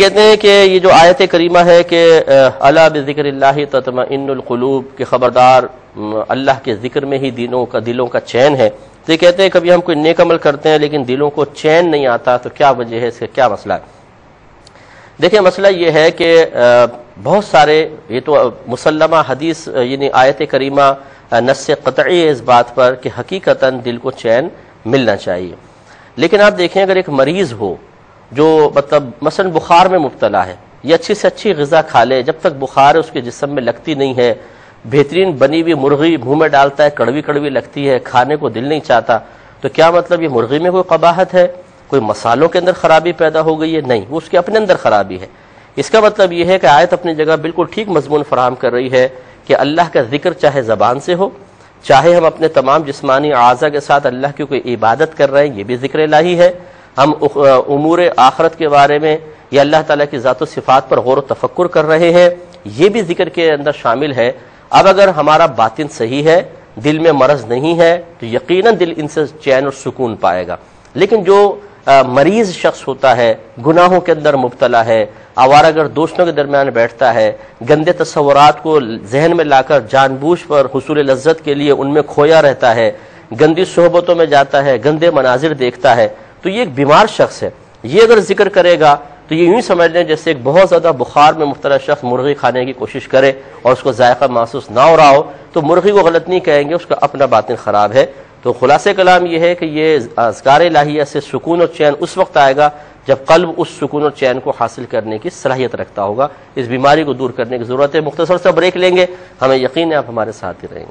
کہتے ہیں کہ یہ جو آیت کریمہ ہے کہ اللہ بذکر اللہ تطمئن القلوب، کہ خبردار اللہ کے ذکر میں ہی دلوں کا دلوں کا چین ہے۔ تو یہ کہتے ہیں کبھی ہم کوئی نیک عمل کرتے ہیں لیکن دلوں کو چین نہیں آتا، تو کیا وجہ ہے اس کا، کیا مسئلہ ہے؟ دیکھیں مسئلہ یہ ہے کہ بہت سارے، یہ تو مسلمہ حدیث یعنی آیت کریمہ نس قطعی ہے اس بات پر کہ حقیقتاً دل کو چین ملنا چاہیے۔ لیکن آپ دیکھیں، اگر ایک مریض ہو جو مطلب مثلا بخار میں مبتلا ہے، یہ اچھی سے اچھی غذا کھا لے، جب تک بخار اس کے جسم میں لگتی نہیں ہے، بہترین بنی ہوئی مرغی منہ میں ڈالتا ہے، کڑوی کڑوی لگتی ہے، کھانے کو دل نہیں چاہتا، تو کیا مطلب یہ مرغی میں کوئی قباحت ہے؟ کوئی مسالوں کے اندر خرابی پیدا ہو گئی ہے؟ نہیں، وہ اس کے اپنے اندر خرابی ہے۔ اس کا مطلب یہ ہے کہ آیت اپنی جگہ بالکل ٹھیک مضمون فراہم کر رہی ہے کہ اللہ کا ذکر چاہے زبان سے ہو، چاہے ہم اپنے تمام جسمانی اعضا کے ساتھ اللہ کی کوئی عبادت کر رہے ہیں، یہ بھی ذکر الہی ہے۔ ہم امور آخرت کے بارے میں یا اللہ تعالیٰ کی ذات و صفات پر غور و تفکر کر رہے ہیں، یہ بھی ذکر کے اندر شامل ہے۔ اب اگر ہمارا باطن صحیح ہے، دل میں مرض نہیں ہے، تو یقیناً دل ان سے چین اور سکون پائے گا۔ لیکن جو مریض شخص ہوتا ہے، گناہوں کے اندر مبتلا ہے آوارہ اگر دوستوں کے درمیان بیٹھتا ہے، گندے تصورات کو ذہن میں لا کر جان بوجھ پر حصول لذت کے لیے ان میں کھویا رہتا ہے، گندی صحبتوں میں جاتا ہے، گندے مناظر دیکھتا ہے تو یہ ایک بیمار شخص ہے۔ یہ اگر ذکر کرے گا تو یہ یوں سمجھ لیں جیسے ایک بہت زیادہ بخار میں مختلف شخص مرغی کھانے کی کوشش کرے اور اس کو ذائقہ محسوس نہ ہو رہا ہو تو مرغی کو غلط نہیں کہیں گے، اس کا اپنا باطن خراب ہے۔ تو خلاصہ کلام یہ ہے کہ یہ اذکار الہیہ سے سکون و چین اس وقت آئے گا جب قلب اس سکون و چین کو حاصل کرنے کی صلاحیت رکھتا ہوگا۔ اس بیماری کو دور کرنے کی ضرورت ہے۔ مختصر سے بریک لیں گے۔ ہمیں یقین ہے آپ ہمارے ساتھ ہی رہیں گے۔